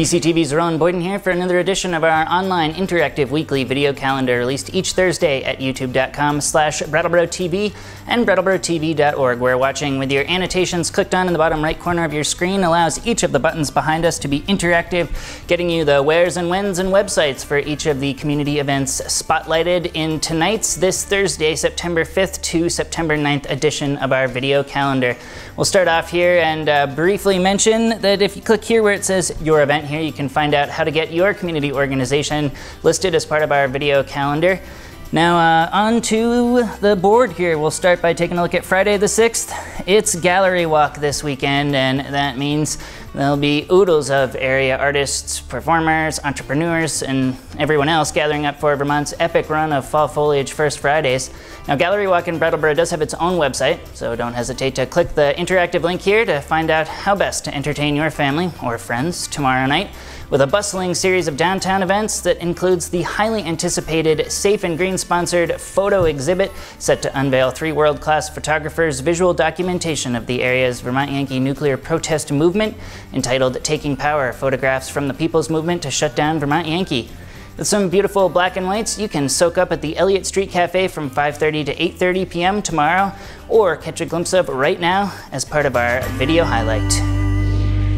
BCTV's Rowan Boyden here for another edition of our online interactive weekly video calendar released each Thursday at youtube.com slash brattleboro.tv and brattleboro.tv.org where watching with your annotations clicked on in the bottom right corner of your screen allows each of the buttons behind us to be interactive, getting you the wheres and whens and websites for each of the community events spotlighted in tonight's this Thursday, September 5th to September 9th edition of our video calendar. We'll start off here and uh, briefly mention that if you click here where it says your event here, you can find out how to get your community organization listed as part of our video calendar. Now, uh, on to the board here. We'll start by taking a look at Friday the 6th. It's Gallery Walk this weekend, and that means there'll be oodles of area artists, performers, entrepreneurs, and everyone else gathering up for Vermont's epic run of Fall Foliage First Fridays. Now, Gallery Walk in Brattleboro does have its own website, so don't hesitate to click the interactive link here to find out how best to entertain your family or friends tomorrow night with a bustling series of downtown events that includes the highly anticipated Safe and Green sponsored photo exhibit set to unveil three world class photographers' visual documentation of the area's Vermont Yankee nuclear protest movement entitled Taking Power Photographs from the People's Movement to Shut Down Vermont Yankee. With some beautiful black and whites, you can soak up at the Elliott Street Cafe from 5.30 to 8.30 p.m. tomorrow, or catch a glimpse of right now as part of our video highlight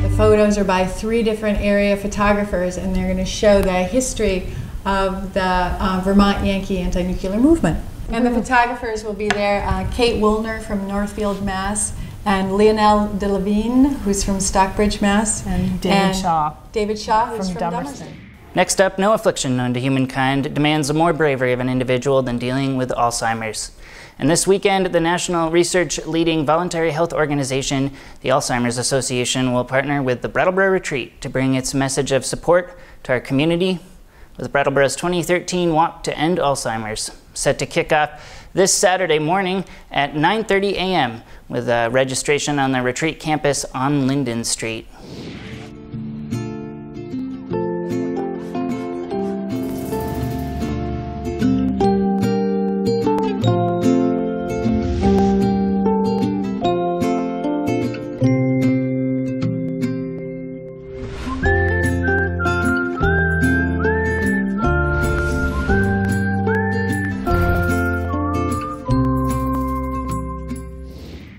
The photos are by three different area photographers, and they're going to show the history of the uh, Vermont Yankee anti-nuclear movement. And the photographers will be there, uh, Kate Woolner from Northfield, Mass., and Lionel Delevingne, who's from Stockbridge, Mass., and David and Shaw. David Shaw, who's from, from Dummerston. Next up, no affliction known to humankind demands more bravery of an individual than dealing with Alzheimer's. And this weekend, the national research leading voluntary health organization, the Alzheimer's Association, will partner with the Brattleboro Retreat to bring its message of support to our community with Brattleboro's 2013 Walk to End Alzheimer's, set to kick off this Saturday morning at 9.30 a.m. with registration on the retreat campus on Linden Street.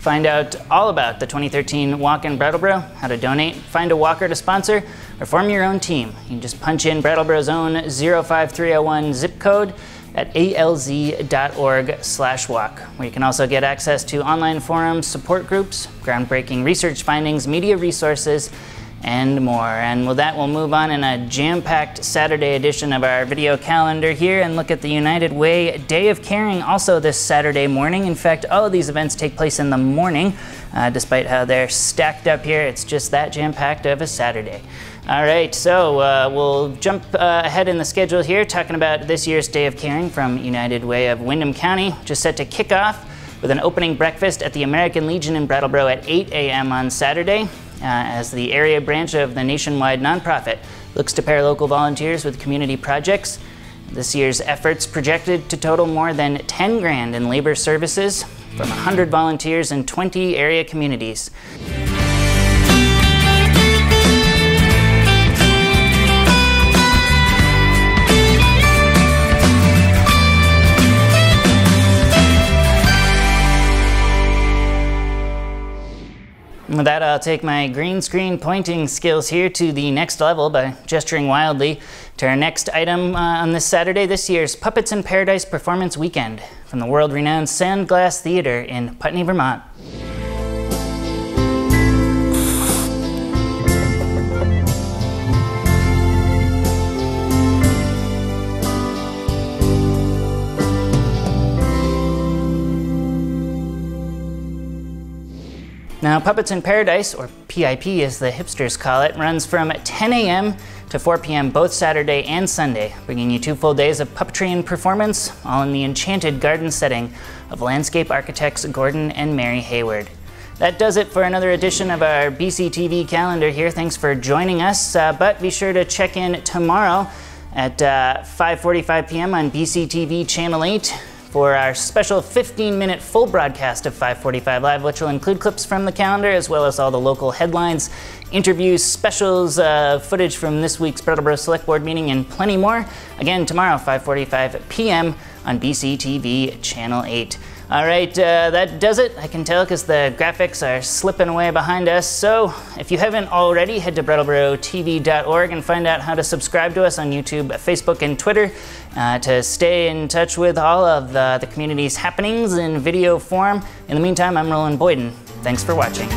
Find out all about the 2013 Walk in Brattleboro, how to donate, find a walker to sponsor, or form your own team. You can just punch in Brattleboro's own 05301 zip code at alz.org slash walk, where you can also get access to online forums, support groups, groundbreaking research findings, media resources, and more. And with that, we'll move on in a jam-packed Saturday edition of our video calendar here and look at the United Way Day of Caring also this Saturday morning. In fact, all of these events take place in the morning, uh, despite how they're stacked up here. It's just that jam-packed of a Saturday. All right, so uh, we'll jump uh, ahead in the schedule here, talking about this year's Day of Caring from United Way of Windham County, just set to kick off with an opening breakfast at the American Legion in Brattleboro at 8 a.m. on Saturday Uh, as the area branch of the nationwide nonprofit looks to pair local volunteers with community projects. This year's efforts projected to total more than 10 grand in labor services from 100 volunteers in 20 area communities. With that, I'll take my green screen pointing skills here to the next level by gesturing wildly to our next item uh, on this Saturday, this year's Puppets in Paradise Performance Weekend from the world-renowned Sandglass Theater in Putney, Vermont. Now, Puppets in Paradise, or PIP as the hipsters call it, runs from 10 a.m. to 4 p.m. both Saturday and Sunday, bringing you two full days of puppetry and performance, all in the enchanted garden setting of landscape architects Gordon and Mary Hayward. That does it for another edition of our BCTV calendar here. Thanks for joining us, uh, but be sure to check in tomorrow at uh, 5.45 p.m. on BCTV Channel 8 for our special 15 minute full broadcast of 545 Live, which will include clips from the calendar as well as all the local headlines, interviews, specials, uh, footage from this week's Brattleboro Select Board meeting, and plenty more. Again, tomorrow, 5:45 p.m. on BCTV Channel 8. All right, uh, that does it. I can tell because the graphics are slipping away behind us. So if you haven't already, head to BrattleboroTV.org and find out how to subscribe to us on YouTube, Facebook, and Twitter uh, to stay in touch with all of the, the community's happenings in video form. In the meantime, I'm Roland Boyden. Thanks for watching.